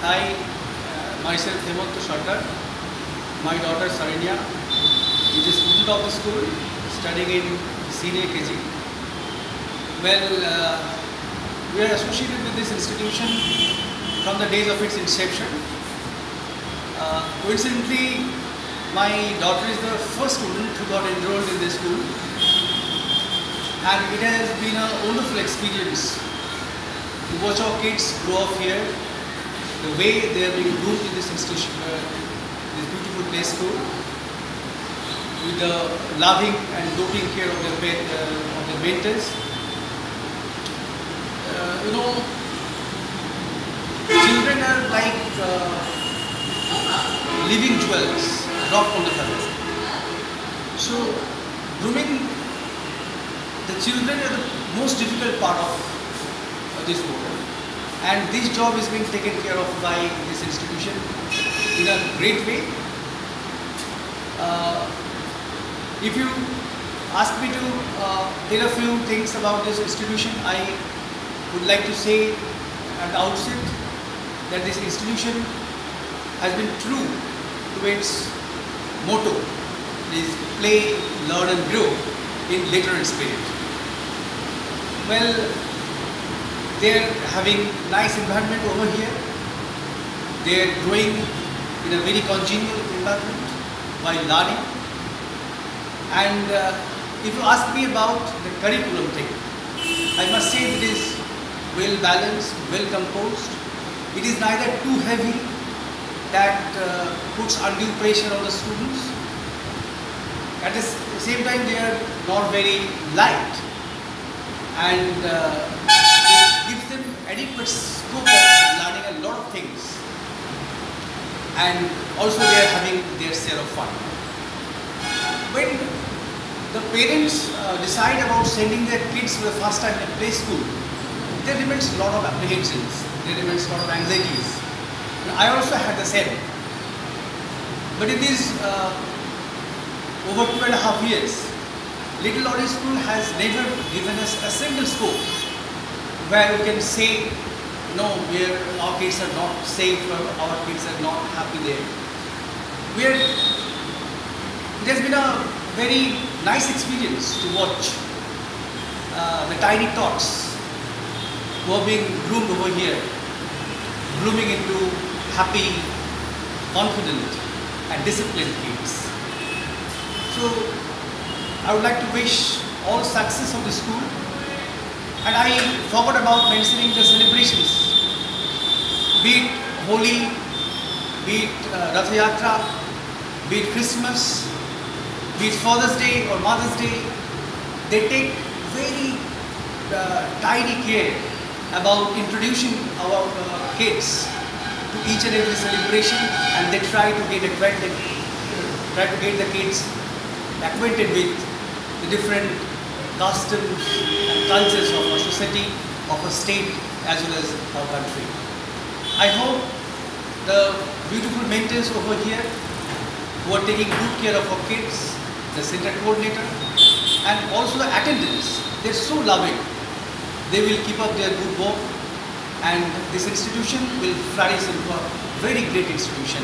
Hi, uh, myself Hemant Sarkar. My daughter Saranya is a student of the school studying in senior KG. Well, uh, we are associated with this institution from the days of its inception. Uh, coincidentally, my daughter is the first student who got enrolled in this school and it has been a wonderful experience to watch our kids grow up here, the way they are being groomed in this institution, uh, this beautiful place school, with the loving and doting care of their, uh, of their mentors. Uh, you know, children are like uh, living jewels dropped on the feather. So, grooming the children are the most difficult part of this world. And this job is being taken care of by this institution in a great way. Uh, if you ask me to uh, tell a few things about this institution, I would like to say at the outset that this institution has been true to its motto, is play, learn and grow in literal spirit. Well, they're having nice environment over here. They're growing in a very congenial environment while learning. And uh, if you ask me about the curriculum thing, I must say it is well balanced, well composed. It is neither too heavy that uh, puts undue pressure on the students. At the same time, they are not very light and uh, gives them adequate scope of learning a lot of things and also they are having their share of fun. When the parents uh, decide about sending their kids for the first time in a play school, there remains a lot of apprehensions, there remains a lot of anxieties. And I also had the same. But in these uh, over two and a half years, Little Laureates School has never given us a single scope where we can say, no, where our kids are not safe our kids are not happy there. Where it has been a very nice experience to watch uh, the tiny tots who are being groomed over here, blooming into happy, confident and disciplined kids. So I would like to wish all success of the school. And I forgot about mentioning the celebrations. Be it Holi, be it uh, Rath Yatra, be it Christmas, be it Father's Day or Mother's Day, they take very uh, tiny care about introducing our uh, kids to each and every celebration and they try to get acquainted, try to get the kids acquainted with the different customs and cultures of our society, of our state as well as our country. I hope the beautiful mentors over here who are taking good care of our kids, the center coordinator and also the attendants, they're so loving. They will keep up their good work and this institution will flourish into a very great institution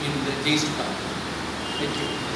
in the days to come. Thank you.